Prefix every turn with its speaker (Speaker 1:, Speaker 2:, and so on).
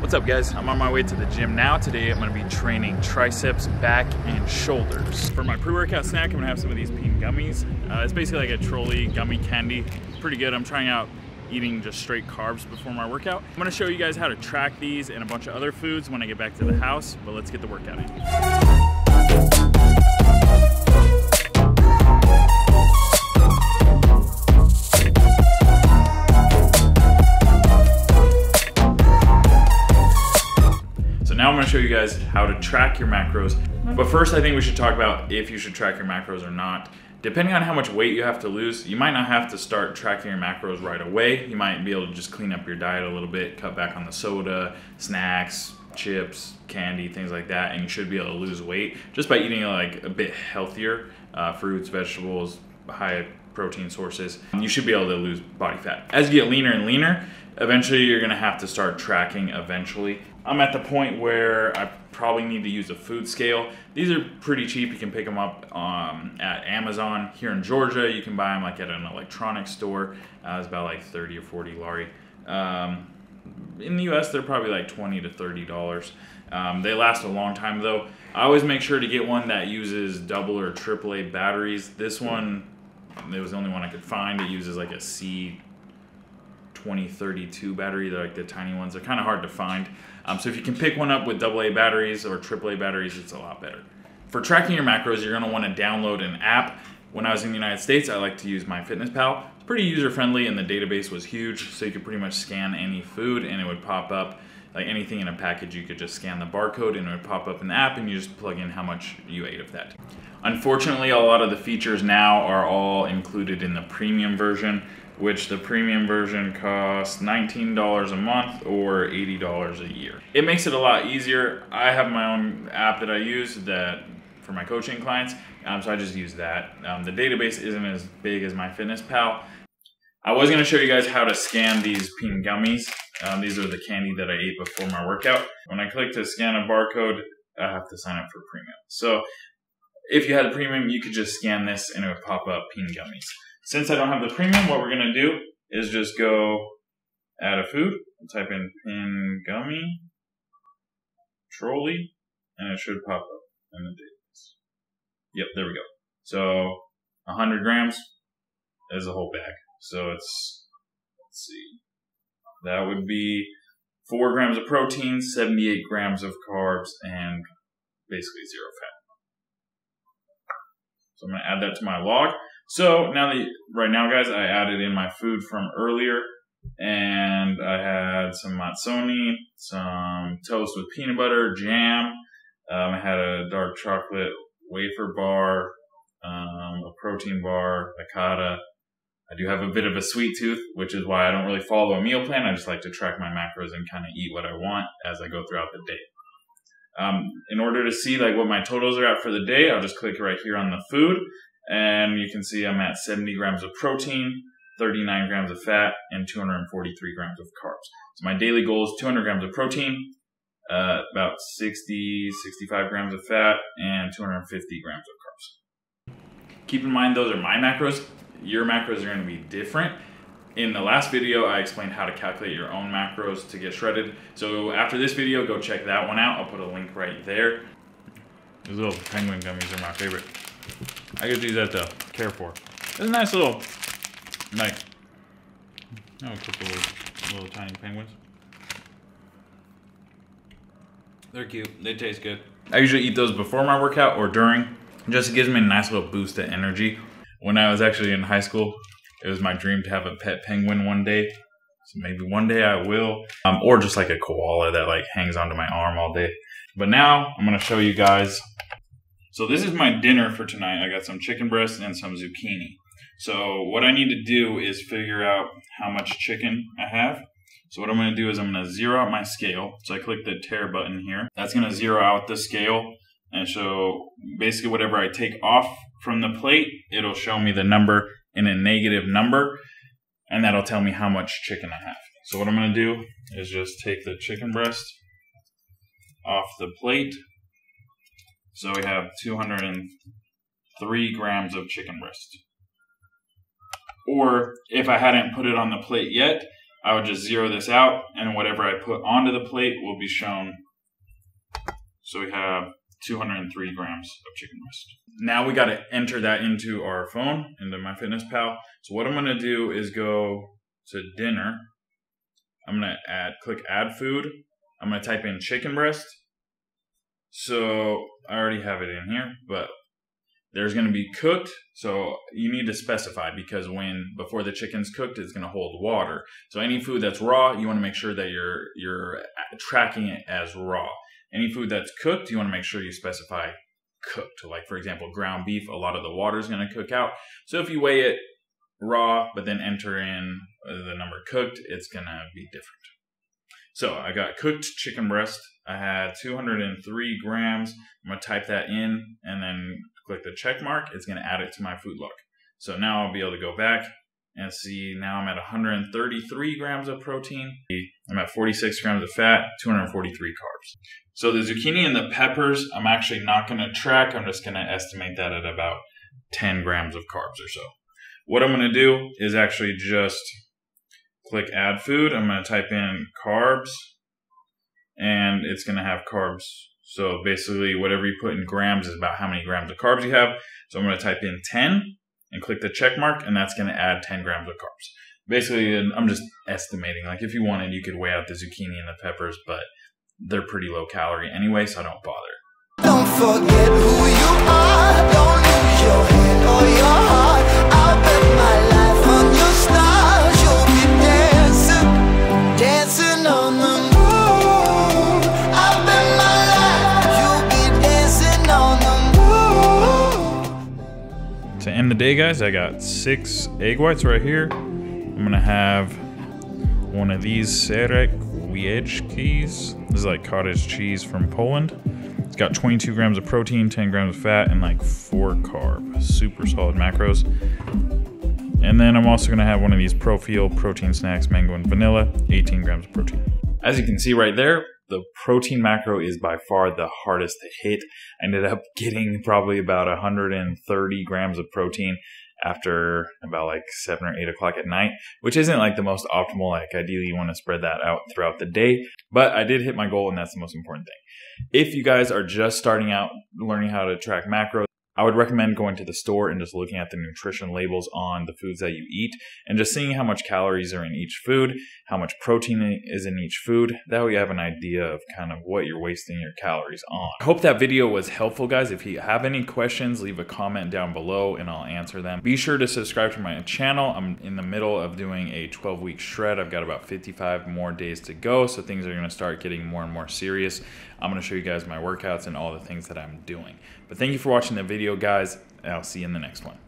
Speaker 1: What's up guys? I'm on my way to the gym now. Today I'm gonna be training triceps, back, and shoulders. For my pre-workout snack, I'm gonna have some of these peen gummies. Uh, it's basically like a Trolli gummy candy. Pretty good. I'm trying out eating just straight carbs before my workout. I'm gonna show you guys how to track these and a bunch of other foods when I get back to the house, but let's get the workout in. Show you guys how to track your macros. But first I think we should talk about if you should track your macros or not. Depending on how much weight you have to lose, you might not have to start tracking your macros right away. You might be able to just clean up your diet a little bit, cut back on the soda, snacks, chips, candy, things like that, and you should be able to lose weight just by eating like a bit healthier uh, fruits, vegetables, high protein sources. You should be able to lose body fat. As you get leaner and leaner, eventually you're gonna have to start tracking eventually. I'm at the point where I probably need to use a food scale. These are pretty cheap. You can pick them up um, at Amazon. Here in Georgia, you can buy them like at an electronics store. Uh, it's about like 30 or 40 lari. Um, in the US, they're probably like 20 to 30 dollars. Um, they last a long time though. I always make sure to get one that uses double or triple A batteries. This one, it was the only one I could find. It uses like a C 2032 battery. They're like the tiny ones. They're kind of hard to find. Um, so if you can pick one up with AA batteries or AAA batteries, it's a lot better. For tracking your macros, you're going to want to download an app. When I was in the United States, I like to use MyFitnessPal. It's pretty user friendly, and the database was huge, so you could pretty much scan any food, and it would pop up like anything in a package. You could just scan the barcode, and it would pop up in the app, and you just plug in how much you ate of that. Unfortunately, a lot of the features now are all included in the premium version which the premium version costs $19 a month or $80 a year. It makes it a lot easier. I have my own app that I use that for my coaching clients, um, so I just use that. Um, the database isn't as big as MyFitnessPal. I was going to show you guys how to scan these peen gummies. Um, these are the candy that I ate before my workout. When I click to scan a barcode, I have to sign up for premium. So if you had a premium, you could just scan this and it would pop up peen gummies. Since I don't have the premium, what we're going to do is just go add a food, type in pin gummy, Trolli, and it should pop up in the database. Yep, there we go. So 100 grams is a whole bag. So it's, let's see, that would be 4 grams of protein, 78 grams of carbs, and basically zero fat. So I'm going to add that to my log. So now that right now, guys, I added in my food from earlier, and I had some matsoni, some toast with peanut butter, jam. Um, I had a dark chocolate wafer bar, um, a protein bar, ricotta. I do have a bit of a sweet tooth, which is why I don't really follow a meal plan. I just like to track my macros and kind of eat what I want as I go throughout the day. Um, in order to see like what my totals are at for the day, I'll just click right here on the food and you can see I'm at 70 grams of protein, 39 grams of fat, and 243 grams of carbs. So my daily goal is 200 grams of protein, uh, about 60, 65 grams of fat, and 250 grams of carbs. Keep in mind those are my macros. Your macros are going to be different. In the last video, I explained how to calculate your own macros to get shredded. So after this video, go check that one out. I'll put a link right there. These little penguin gummies are my favorite. I get these at the for. It's a nice little, like, oh, a couple of little tiny penguins. They're cute. They taste good. I usually eat those before my workout or during. Just gives me a nice little boost of energy. When I was actually in high school, it was my dream to have a pet penguin one day. So maybe one day I will. Um, or just like a koala that like hangs onto my arm all day. But now I'm gonna show you guys so this is my dinner for tonight. I got some chicken breast and some zucchini. So what I need to do is figure out how much chicken I have. So what I'm going to do is I'm going to zero out my scale. So I click the tare button here. That's going to zero out the scale. And so basically whatever I take off from the plate, it'll show me the number in a negative number. And that'll tell me how much chicken I have. So what I'm going to do is just take the chicken breast off the plate so we have 203 grams of chicken breast. Or if I hadn't put it on the plate yet, I would just zero this out and whatever I put onto the plate will be shown. So we have 203 grams of chicken breast. Now we got to enter that into our phone, into MyFitnessPal. So what I'm going to do is go to dinner. I'm going to add, click add food. I'm going to type in chicken breast. So I already have it in here, but there's going to be cooked. So you need to specify because when before the chicken's cooked, it's going to hold water. So any food that's raw, you want to make sure that you're you're tracking it as raw. Any food that's cooked, you want to make sure you specify cooked. Like for example, ground beef, a lot of the water is going to cook out. So if you weigh it raw, but then enter in the number cooked, it's going to be different. So I got cooked chicken breast. I had 203 grams. I'm to type that in and then click the check mark. It's to add it to my food log. So now I'll be able to go back and see now I'm at 133 grams of protein. I'm at 46 grams of fat, 243 carbs. So the zucchini and the peppers, I'm actually not to track. I'm just to estimate that at about 10 grams of carbs or so. What I'm to do is actually just click add food. I'm to type in carbs and it's going to have carbs. So basically whatever you put in grams is about how many grams of carbs you have. So I'm going to type in 10 and click the check mark and that's going to add 10 grams of carbs. Basically, I'm just estimating. Like if you wanted, you could weigh out the zucchini and the peppers, but they're pretty low calorie anyway, so I don't bother. Don't end the day, guys, I got six egg whites right here. I'm gonna have one of these Serek keys. This is like cottage cheese from Poland. It's got 22 grams of protein, 10 grams of fat, and like 4 carb. Super solid macros. And then I'm also gonna have one of these Profil protein snacks, mango and vanilla, 18 grams of protein. As you can see right there, the protein macro is by far the hardest to hit. I ended up getting probably about 130 grams of protein after about like seven or eight o'clock at night, which isn't like the most optimal. Like ideally you want to spread that out throughout the day, but I did hit my goal and that's the most important thing. If you guys are just starting out learning how to track macros, I would recommend going to the store and just looking at the nutrition labels on the foods that you eat and just seeing how much calories are in each food, how much protein is in each food. That way you have an idea of kind of what you're wasting your calories on. I hope that video was helpful, guys. If you have any questions, leave a comment down below and I'll answer them. Be sure to subscribe to my channel. I'm in the middle of doing a 12 week shred. I've got about 55 more days to go, so things are going to start getting more and more serious. I'm going to show you guys my workouts and all the things that I'm doing. But thank you for watching the video, guys. I'll see you in the next one.